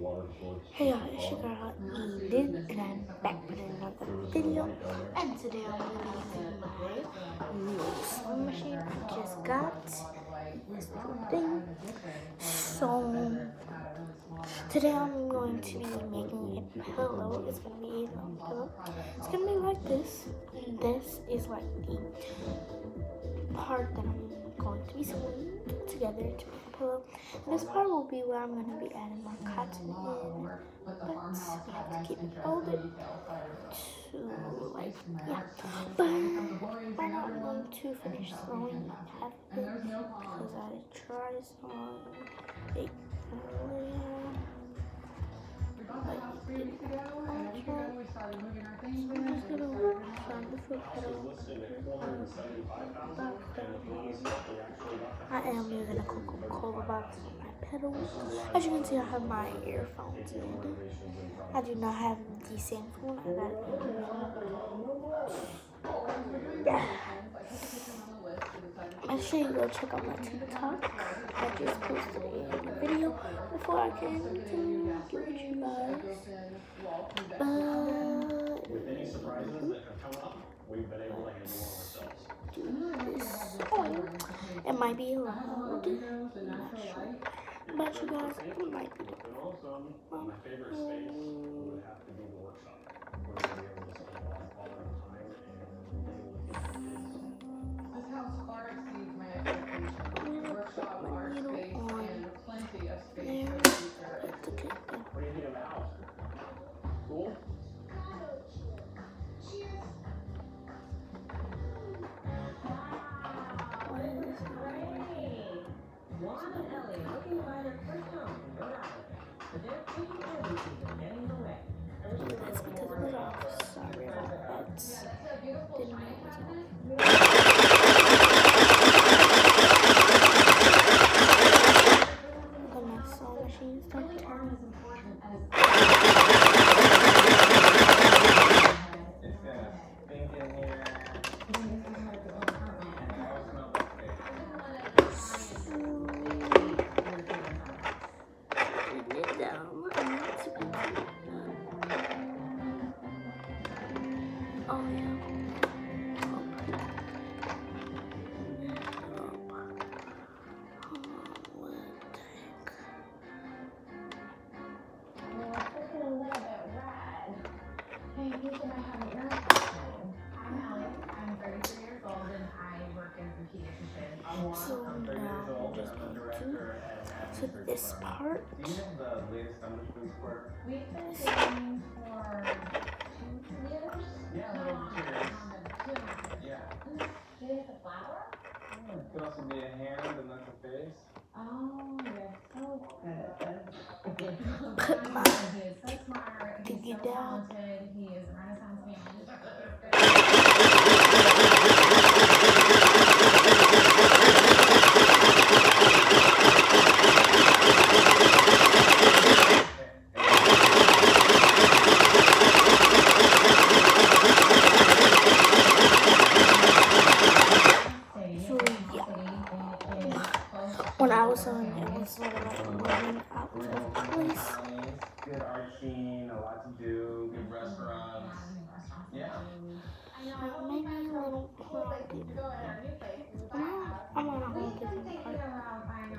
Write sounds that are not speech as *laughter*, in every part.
Hey guys, it's your girl um, Edin, and I'm back with another video. And today I'm using my new sewing machine I just got. This little thing. So, today I'm going to be making a pillow. It's going to be a pillow. It's going to be like this. This is like the part that I'm going to be sewing together to make a pillow. And this part will be where I'm going to be adding my cotton in. But we have to keep it folded to like, yeah. But right now I'm going to finish sewing half of it because I tried sewing it. I am using a Coca-Cola box for my pedals. As you can see, I have my earphones in. I do not have the same phone. I got yeah. Make sure you go check out my TikTok. I just posted a video before I came to get with you guys. But With any surprises that have come up, we've been able to handle ourselves. do this. Oh, it might be loud. I'm not sure. But you guys, it might be And also, my favorite space would have to be the workshop. We're gonna be able to spend a of quality time and be able to get kids This house far exceeds my expectations. Workshop, art space, and plenty Do you know the latest numbers for? We've been dating for two years. Yeah, a No, little over two years. um, two and a half years. Yeah. Do you think a flower? Yeah, It could also be a hand and not the face. Oh, you're so good. Put my he is so smart. He's pinky so down. talented. He is a renaissance man. So yeah. When I was sewing, it was sort of like running out of going place. good art scene, a lot to do, good restaurants. Yeah. Like maybe a little crowded. I'm on a whole different part.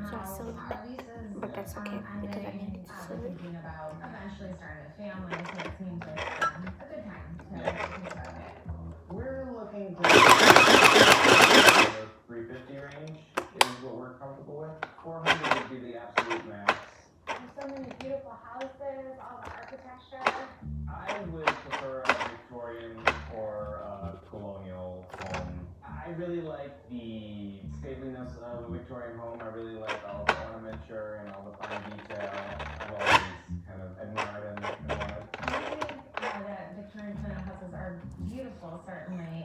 So I sewed it. But that's okay because I needed to sew it. Eventually starting a family, so it seems like um, a good time to think about it. We're looking to the 350 range is what we're comfortable with. 400 would be the absolute max. There's so many beautiful houses, all the architecture. I would prefer a Victorian or a colonial home. I really like the stateliness of a Victorian home. I really like all the ornamenture and all the fine detail. I've always kind of admired and, wanted. Uh, the Victorian houses are beautiful, certainly,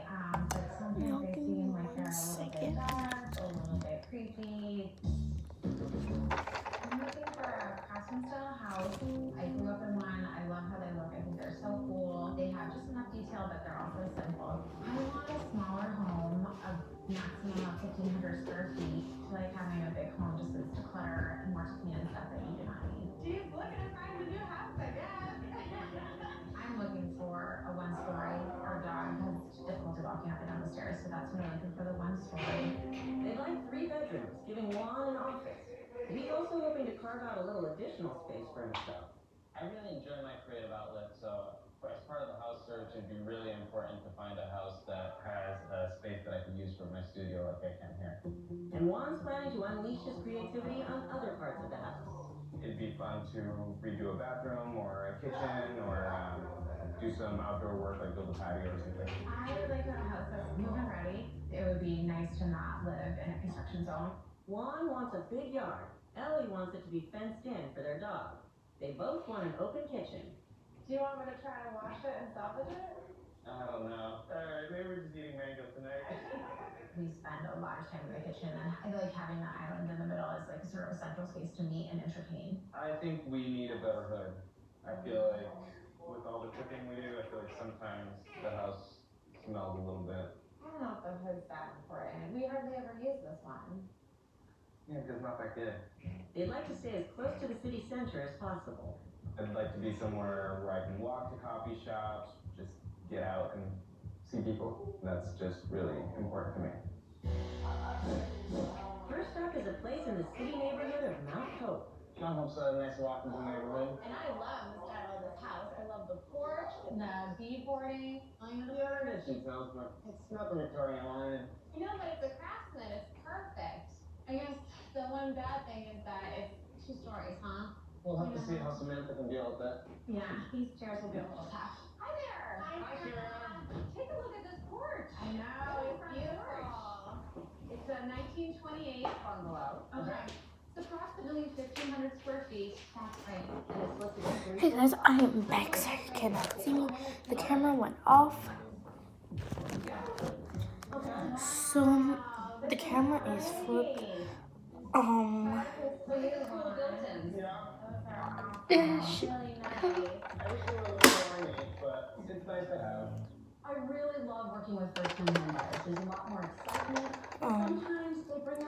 bedrooms, giving Juan an office. He's also hoping to carve out a little additional space for himself. I really enjoy my creative outlet, so as part of the house search, it'd be really important to find a house that has a space that I can use for my studio like I can here. And Juan's planning to unleash his creativity on other parts of the house. It'd be fun to redo a bathroom or a kitchen or um, do some outdoor work like build a patio or something. I would like to have a house that's move-in ready. It would be nice to not live in a construction zone. Juan wants a big yard. Ellie wants it to be fenced in for their dog. They both want an open kitchen. Do you want me to try and wash it and salvage it? I don't know. Alright, maybe we're just eating mango tonight. *laughs* We spend a lot of time in the kitchen and I feel like having that island in the middle is like sort of a central space to meet and entertain. I think we need a better hood. I feel like with all the cooking we do, I feel like sometimes the house smells a little bit. I don't know if the hood's that important. We hardly ever use this one. Yeah, because not that good. They'd like to stay as close to the city center as possible. I'd like to be somewhere where I can walk to coffee shops, just get out and see people. That's just really important to me. First up is a place in the city neighborhood of Mount Hope. Mount Hope's a nice walkable neighborhood. And I love the style of this house. I love the porch, and the beadboarding. I mean, Yeah, it smells, but it's not the Victorian line. You know, but it's a craftsman. It's perfect. I guess the one bad thing is that it's two stories, huh? We'll have to see how Samantha can deal with that. Yeah, these chairs will be a little tough. Hi there. Hi, Sarah. Take a look at this porch. I know, it's beautiful. It's a 1928 bungalow. Okay. It's approximately 1,500 square feet. That's right. And it's listed as three. Hey guys, I am back. Sorry you cannot see me. The camera went off. So the camera is flipped. Um, So you have cool built-ins. yeah, shit. Really nice. I wish they were a little more ornate, but it's nice to have. I really love working with first-time homebuyers. There's a lot more excitement. um.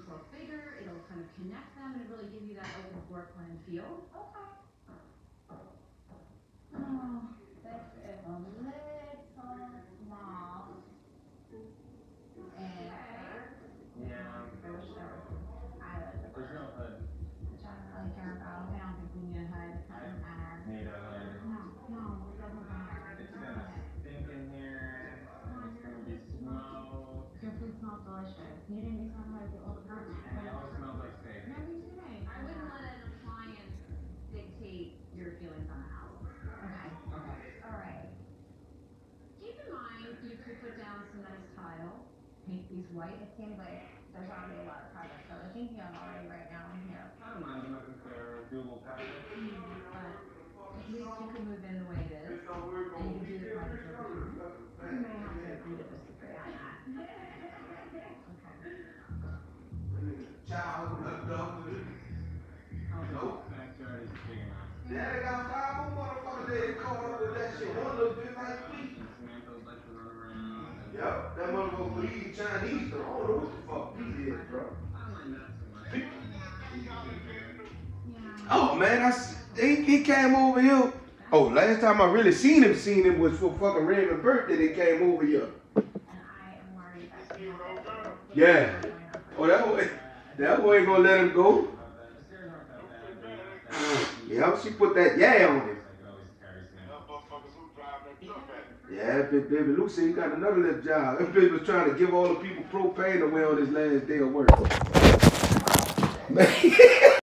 It'll make the rooms look bigger, it'll kind of connect them, and really give you that open floor plan feel. Okay. Oh, this is a little small. And Yeah, I wish there was, I would. there's no hood. White. It seems like there's already a lot of progress, so I think you have already right that motherfucker eat Chinese though. I don't know what the fuck he is, bro. That. Oh man, I, he, he came over here. Oh, last time I really seen him, seen him was for fucking Raymond's birthday. They came over here. That. Yeah. Oh, that way, that way ain't gonna let him go. That Yeah, she put that yeah on him. Yeah, big baby Lucy, he got another little job. That bitch was trying to give all the people propane away on his last day of work. *laughs*